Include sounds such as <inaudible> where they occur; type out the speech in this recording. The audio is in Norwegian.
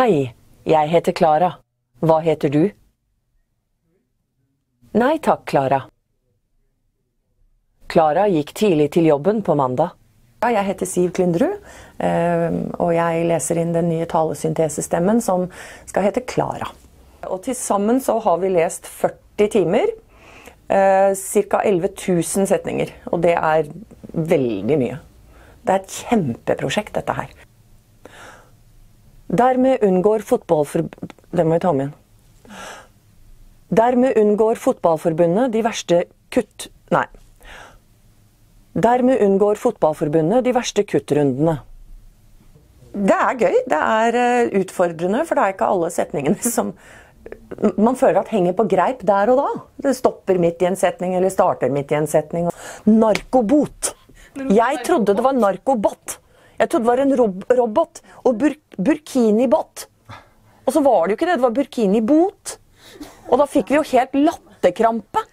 Hei, jeg heter Klara. Hva heter du? Nei takk, Klara. Klara gikk tidlig til jobben på mandag. Ja, Jeg heter Siv Klyndrud, eh, og jeg leser inn den nye talesyntesestemmen som skal hete Klara. Og til sammen så har vi lest 40 timer. Ca. 11 000 setninger. Og det er veldig mye. Det er et kjempeprosjekt, dette her. Dermed unngår fotballforbundet Det må vi ta med igjen. Dermed unngår Fotballforbundet de verste kutt... Nei. Dermed unngår Fotballforbundet de verste kuttrundene. Det er gøy. Det er eh, utfordrende, for det er ikke alle setningene <laughs> som man føler at henger på greip der og da. Det stopper midt i en setning, eller starter midt i en setning. Narkobot. Jeg trodde det var narkobot. Jeg trodde det var en rob robot. Og bur burkinibot. Og så var det jo ikke det. Det var burkinibot. Og da fikk vi jo helt latterkrampe.